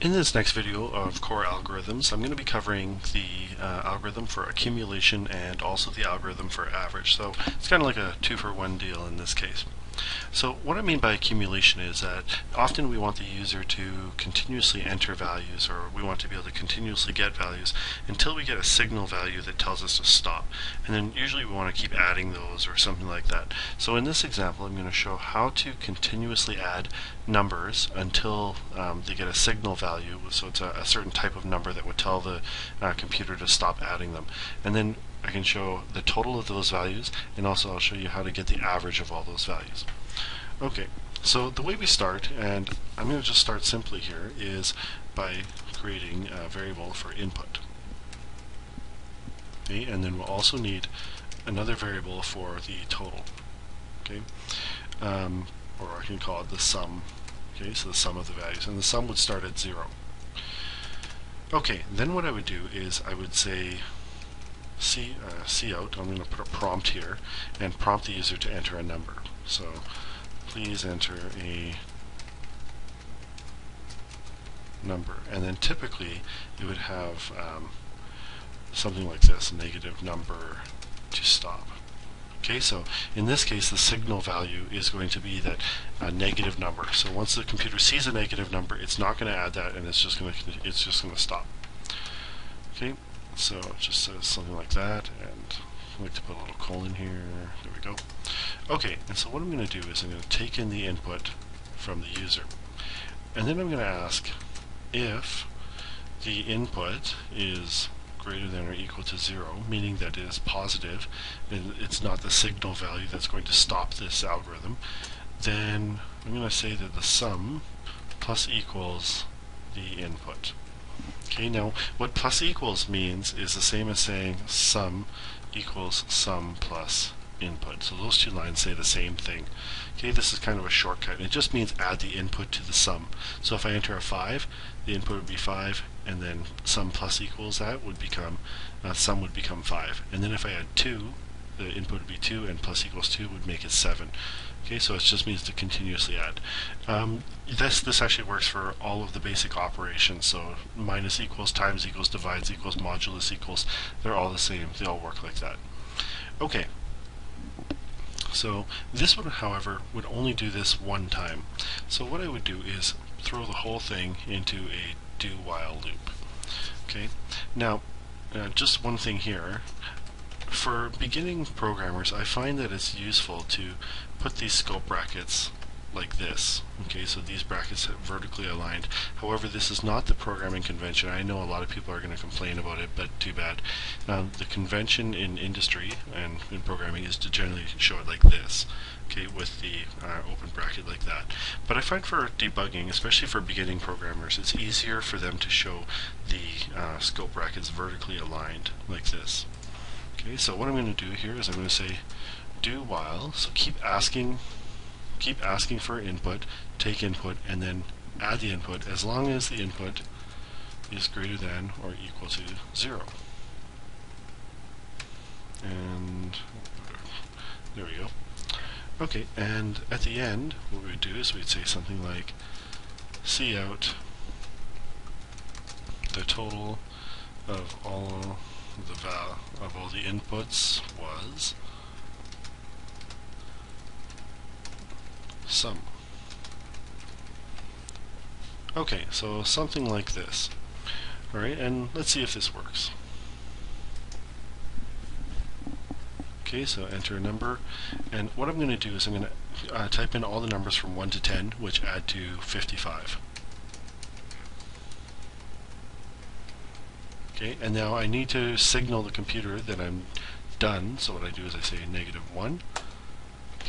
In this next video of core algorithms, I'm going to be covering the uh, algorithm for accumulation and also the algorithm for average. So it's kind of like a two for one deal in this case. So what I mean by accumulation is that often we want the user to continuously enter values or we want to be able to continuously get values until we get a signal value that tells us to stop. And then usually we want to keep adding those or something like that. So in this example I'm going to show how to continuously add numbers until um, they get a signal value. So it's a, a, certain type of number that would tell the uh, computer to stop adding them. And then I can show the total of those values and also I'll show you how to get the average of all those values. Okay, so the way we start, and I'm going to just start simply here, is by creating a variable for input. Okay, and then we'll also need another variable for the total. Okay, um, or I can call it the sum. Okay, so the sum of the values, and the sum would start at zero. Okay, then what I would do is I would say C, uh, out, I'm going to put a prompt here, and prompt the user to enter a number. So please enter a number. And then typically it would have um, something like this, a negative number to stop. Okay, so in this case the signal value is going to be that a negative number. So once the computer sees a negative number, it's not going to add that and it's just going to it's just going to stop. Okay, so it just says something like that, and I like to put a little colon here. There we go. Okay, and so what I'm going to do is I'm going to take in the input from the user. And then I'm going to ask if the input is greater than or equal to zero, meaning that it is positive, and it's not the signal value that's going to stop this algorithm, then I'm going to say that the sum plus equals the input. Okay, now what plus equals means is the same as saying sum equals sum plus input. So those two lines say the same thing. Okay, this is kind of a shortcut. It just means add the input to the sum. So if I enter a 5, the input would be 5, and then sum plus equals that would become, uh, sum would become 5. And then if I add 2, the input would be 2, and plus equals 2 would make it 7. Okay, so it just means to continuously add. Um, this, this actually works for all of the basic operations, so minus equals, times equals, divides equals, modulus equals, they're all the same, they all work like that. Okay, so this one, however, would only do this one time. So what I would do is throw the whole thing into a do-while loop. Okay, now uh, just one thing here, for beginning programmers, I find that it's useful to put these scope brackets like this. Okay, so these brackets are vertically aligned. However, this is not the programming convention. I know a lot of people are going to complain about it, but too bad. The convention in industry and in programming is to generally show it like this. Okay, with the uh, open bracket like that. But I find for debugging, especially for beginning programmers, it's easier for them to show the uh, scope brackets vertically aligned like this. Okay, so what I'm going to do here is I'm going to say do while, so keep asking keep asking for input, take input, and then add the input as long as the input is greater than or equal to 0. And there we go. Okay, and at the end, what we would do is we'd say something like C out the total of all the val of all the inputs was sum. Okay, so something like this. Alright, and let's see if this works. Okay, so enter a number, and what I'm going to do is I'm going to uh, type in all the numbers from 1 to 10, which add to 55. Okay, and now I need to signal the computer that I'm done, so what I do is I say negative 1,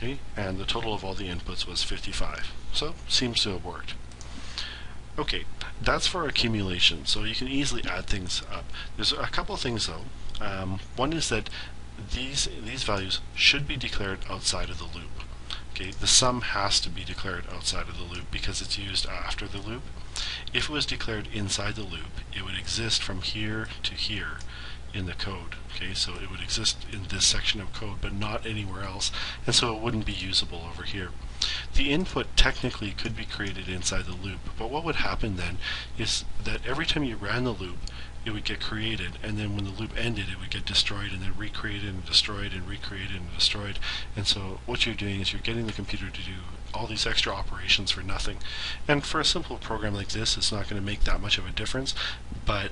Okay, and the total of all the inputs was 55. So, seems to have worked. Okay, that's for accumulation, so you can easily add things up. There's a couple things though. Um, one is that these, these values should be declared outside of the loop. Okay, the sum has to be declared outside of the loop because it's used after the loop. If it was declared inside the loop, it would exist from here to here in the code. Okay, so it would exist in this section of code, but not anywhere else, and so it wouldn't be usable over here. the input technically could be created inside the loop, but what would happen then is that every time you ran the loop, it would get created, and then when the loop ended, it would get destroyed, and then recreated and destroyed and recreated and destroyed. And so what you're doing is you're getting the computer to do all these extra operations for nothing. And for a simple program like this, it's not going to make that much of a difference, but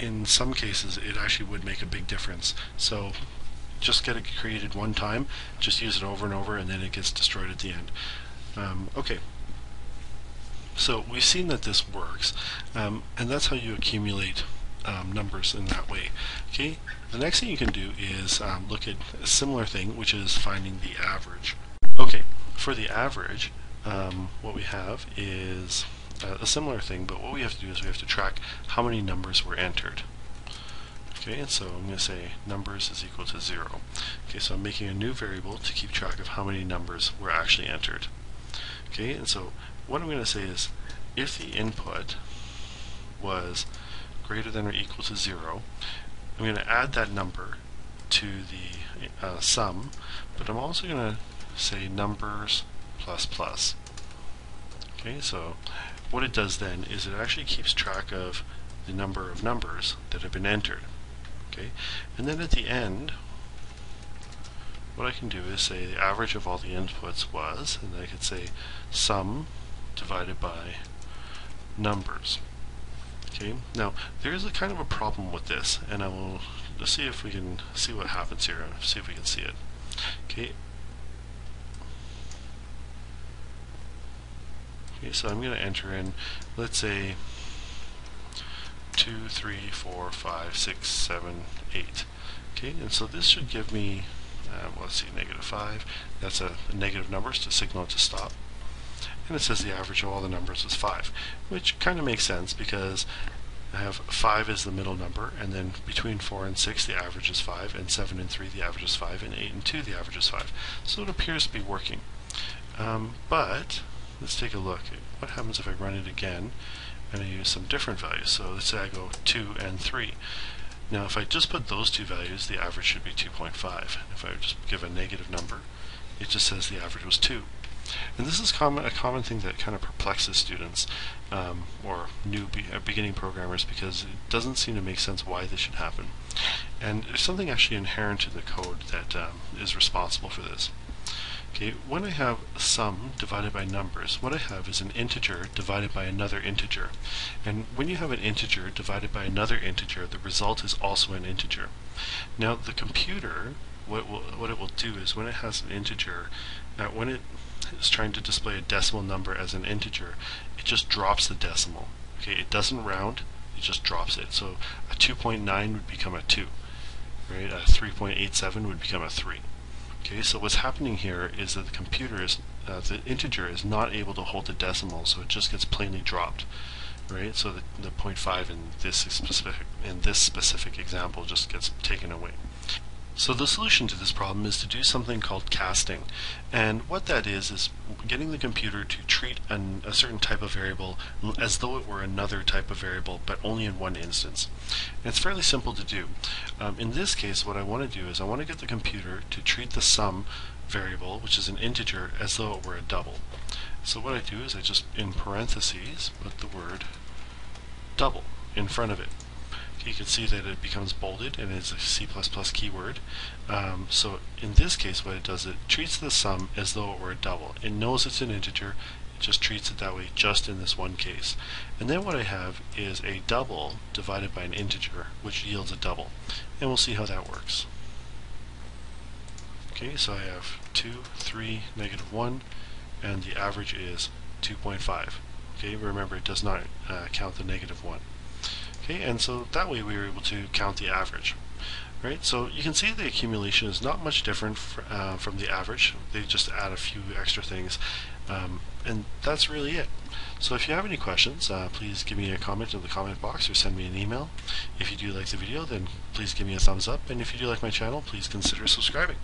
in some cases, it actually would make a big difference. So just get it created one time, just use it over and over, and then it gets destroyed at the end. Um, okay. So we've seen that this works, um, and that's how you accumulate um, numbers in that way. Okay. The next thing you can do is um, look at a similar thing, which is finding the average. Okay. For the average, um, what we have is uh, a similar thing, but what we have to do is we have to track how many numbers were entered. Okay, and so I'm going to say numbers is equal to 0. Okay, so I'm making a new variable to keep track of how many numbers were actually entered. Okay, and so what I'm going to say is if the input was greater than or equal to 0, I'm going to add that number to the uh, sum, but I'm also going to say numbers plus plus. Okay, so what it does then is it actually keeps track of the number of numbers that have been entered. Okay, and then at the end, what I can do is say the average of all the inputs was, and I could say sum divided by numbers. Okay, now there is a kind of a problem with this, and I will see if we can see what happens here, see if we can see it. Okay. Okay, so I'm going to enter in, let's say, 2, 3, 4, 5, 6, 7, 8. Okay, and so this should give me, uh, well, let's see, negative 5. That's a, a negative numbers to signal it to stop. And it says the average of all the numbers is 5, which kind of makes sense because I have 5 as the middle number, and then between 4 and 6 the average is 5, and 7 and 3 the average is 5, and 8 and 2 the average is 5. So it appears to be working. Um, but, let's take a look. What happens if I run it again? and I use some different values. So let's say I go 2 and 3. Now if I just put those two values, the average should be 2.5. If I just give a negative number, it just says the average was 2. And this is common, a common thing that kind of perplexes students um, or new be, uh, beginning programmers because it doesn't seem to make sense why this should happen. And there's something actually inherent in the code that um, is responsible for this. Okay, when I have sum divided by numbers, what I have is an integer divided by another integer. And when you have an integer divided by another integer, the result is also an integer. Now the computer, what, will, what it will do is when it has an integer, uh, when it is trying to display a decimal number as an integer, it just drops the decimal. Okay, it doesn't round, it just drops it. So a 2.9 would become a 2, right? A 3.87 would become a 3. Okay, so what's happening here is that the computer is, uh, the integer is not able to hold the decimal, so it just gets plainly dropped, right? So the, the 0.5 in this specific in this specific example just gets taken away. So the solution to this problem is to do something called casting. And what that is, is getting the computer to treat an, a certain type of variable as though it were another type of variable, but only in one instance. And it's fairly simple to do. Um, in this case, what I want to do is I want to get the computer to treat the sum variable, which is an integer, as though it were a double. So what I do is I just, in parentheses, put the word double in front of it you can see that it becomes bolded and is a C++ keyword. Um, so in this case what it does, it treats the sum as though it were a double. It knows it's an integer, it just treats it that way just in this one case. And then what I have is a double divided by an integer, which yields a double. And we'll see how that works. Okay, so I have 2, 3, negative 1, and the average is 2.5. Okay, remember it does not uh, count the negative 1. Okay, and so that way we were able to count the average. Right, so you can see the accumulation is not much different fr uh, from the average. They just add a few extra things, um, and that's really it. So if you have any questions, uh, please give me a comment in the comment box or send me an email. If you do like the video, then please give me a thumbs up, and if you do like my channel, please consider subscribing.